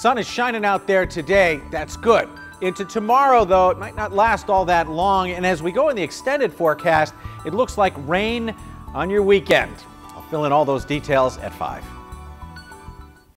Sun is shining out there today. That's good. Into tomorrow, though, it might not last all that long. And as we go in the extended forecast, it looks like rain on your weekend. I'll fill in all those details at 5.